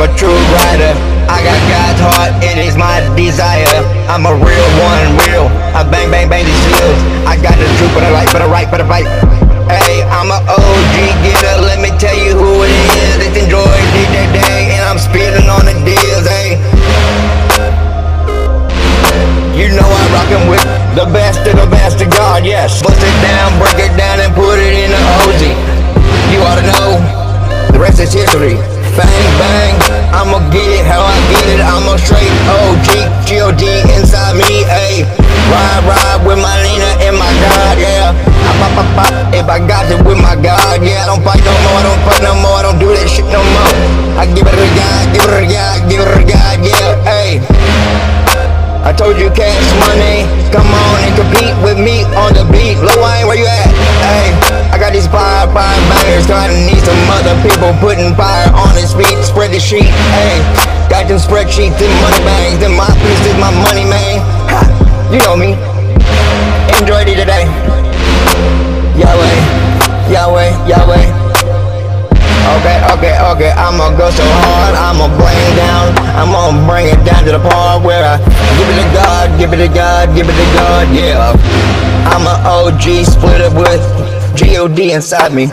I'm a true rider. I got God's heart, and it is my desire. I'm a real one, real. I bang, bang, bang these shields. I got the truth, but I right, but I right, but I right. Hey, I'm a OG getter. Let me tell you who it is. It's enjoy day, day, and I'm spitting on the deals. Hey, you know I'm rockin' with the best of the best of God. Yes, bust it down, break it down, and the history. Bang, bang, I'ma get it how I get it. I'm a straight OG, G-O-D inside me, ayy. Ride, ride with my Lena and my God, yeah. I pop, pop, pop if I got it with my God, yeah. I don't fight no more, I don't fight no more, I don't do that shit no more. I give it to God, give it to God, give it to God, yeah, ayy. I told you cash money, come on and compete with me on the beat. Lil Wayne, where you at? Hey, I got these fire, fire bangers, to need some other people putting fire on his feet. Spread the sheet, hey, got them spreadsheets, them money bags, them my pieces, my money, man. Ha, you know me. Enjoy it today. Yahweh, Yahweh, Yahweh. Okay, okay, okay, I'ma go so hard, I'ma bring it down, I'm gonna bring it down to the part where I give it to God, give it to God, give it to God, yeah. I'm a OG split up with G-O-D inside me.